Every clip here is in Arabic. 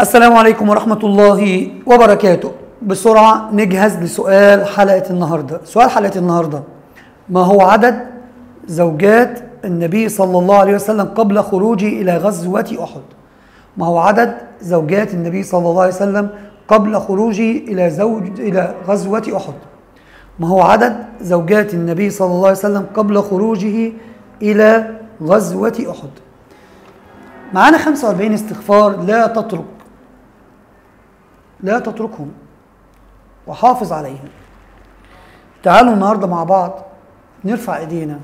السلام عليكم ورحمة الله وبركاته. بسرعة نجهز لسؤال حلقة النهاردة. سؤال حلقة النهاردة. ما هو عدد زوجات النبي صلى الله عليه وسلم قبل خروجه إلى غزوة أحد؟ ما هو عدد زوجات النبي صلى الله عليه وسلم قبل خروجه إلى زوج إلى غزوة أحد؟ ما هو عدد زوجات النبي صلى الله عليه وسلم قبل خروجه إلى غزوة أحد؟ معانا 45 استغفار لا تترك. لا تتركهم وحافظ عليهم. تعالوا النهارده مع بعض نرفع إيدينا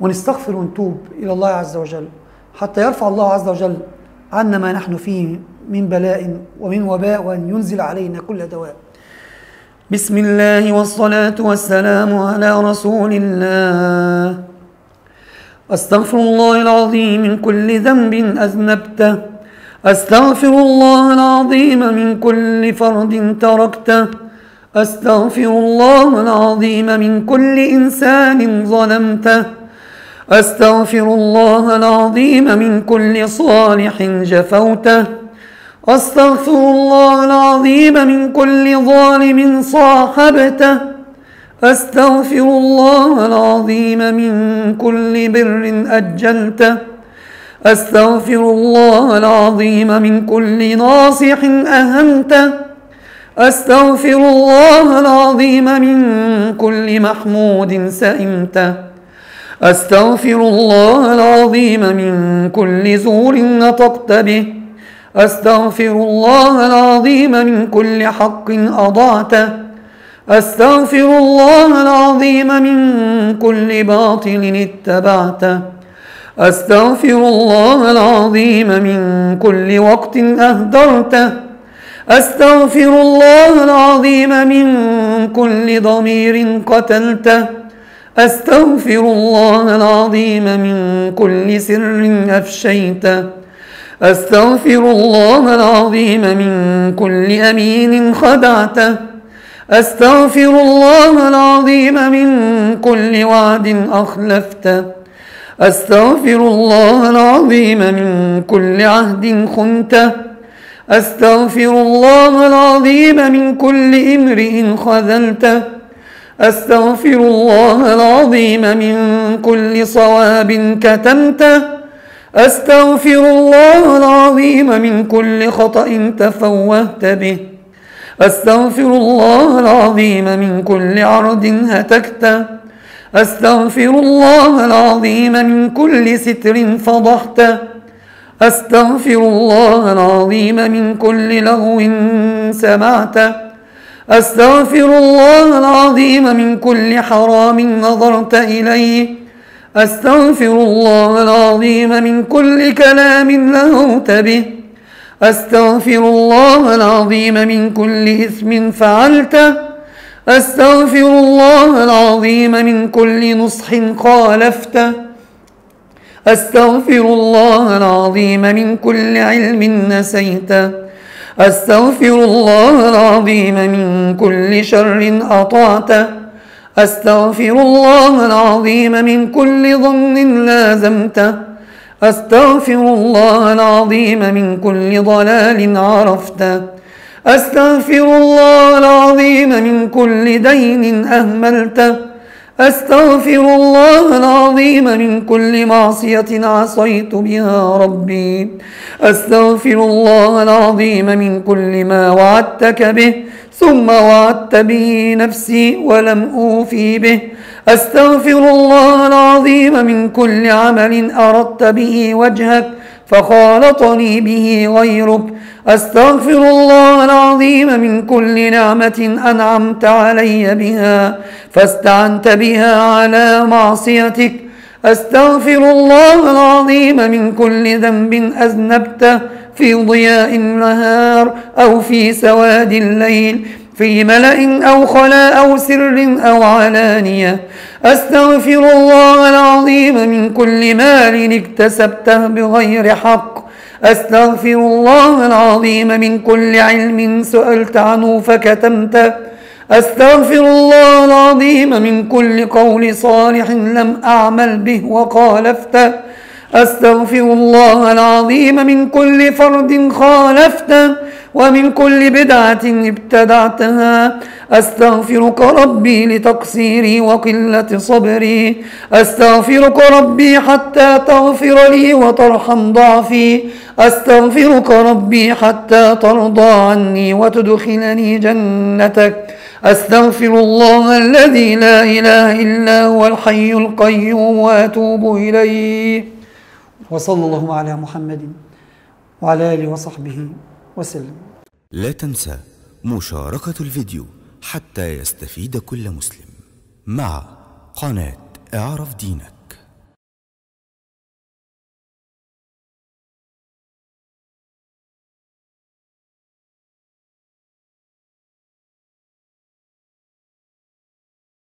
ونستغفر ونتوب إلى الله عز وجل حتى يرفع الله عز وجل عنا ما نحن فيه من بلاء ومن وباء وأن ينزل علينا كل دواء. بسم الله والصلاة والسلام على رسول الله. أستغفر الله العظيم من كل ذنب أذنبته. أستغفر الله العظيم من كل فرد تركته. أستغفر الله العظيم من كل إنسان ظلمته. أستغفر الله العظيم من كل صالح جفوته. أستغفر الله العظيم من كل ظالم صاحبته. أستغفر الله العظيم من كل بر أجلته. أستغفر الله العظيم من كل ناصح اهنته أستغفر الله العظيم من كل محمود سئمته. أستغفر الله العظيم من كل زور نطقت به. أستغفر الله العظيم من كل حق أضعته. أستغفر الله العظيم من كل باطل اتبعته. أستغفر الله العظيم من كل وقت أهدرته. أستغفر الله العظيم من كل ضمير قتلته. أستغفر الله العظيم من كل سر أفشيته. أستغفر الله العظيم من كل أمين خدعته. أستغفر الله العظيم من كل وعد أخلفته. أستغفر الله العظيم من كل عهد خنته. أستغفر الله العظيم من كل امرئ خذلته. أستغفر الله العظيم من كل صواب كتمته. أستغفر الله العظيم من كل خطأ تفوهت به. أستغفر الله العظيم من كل عرض هتكته. أستغفر الله العظيم من كل ستر فضحته أستغفر الله العظيم من كل لغو سمعته أستغفر الله العظيم من كل حرام نظرت إليه. أستغفر الله العظيم من كل كلام لهوت به. أستغفر الله العظيم من كل إثم فعلته أستغفر الله العظيم من كل نصح خالفته. أستغفر الله العظيم من كل علم نسيته. أستغفر الله العظيم من كل شر أطعته. أستغفر الله العظيم من كل ظن لازمته. أستغفر الله العظيم من كل ضلال عرفته. أستغفر الله العظيم من كل دين أهملته. أستغفر الله العظيم من كل معصية عصيت بها ربي. أستغفر الله العظيم من كل ما وعدتك به ثم وعدت به نفسي ولم أوفي به. أستغفر الله العظيم من كل عمل أردت به وجهك فخالطني به غيرك. أستغفر الله العظيم من كل نعمة أنعمت علي بها فاستعنت بها على معصيتك. أستغفر الله العظيم من كل ذنب أذنبته في ضياء النهار أو في سواد الليل. في ملأ أو خلا أو سر أو علانية. أستغفر الله العظيم من كل مال اكتسبته بغير حق. أستغفر الله العظيم من كل علم سألت عنه فكتمته. أستغفر الله العظيم من كل قول صالح لم أعمل به وخالفته. أستغفر الله العظيم من كل فرد خالفته. ومن كل بدعة ابتدعتها. أستغفرك ربي لتقصيري وقلة صبري. أستغفرك ربي حتى تغفر لي وترحم ضعفي. أستغفرك ربي حتى ترضى عني وتدخلني جنتك. أستغفر الله الذي لا إله إلا هو الحي القيوم وأتوب إليه. وصلى الله على محمد وعلى آله وصحبه. وسلم. لا تنسى مشاركة الفيديو حتى يستفيد كل مسلم مع قناة إعرف دينك.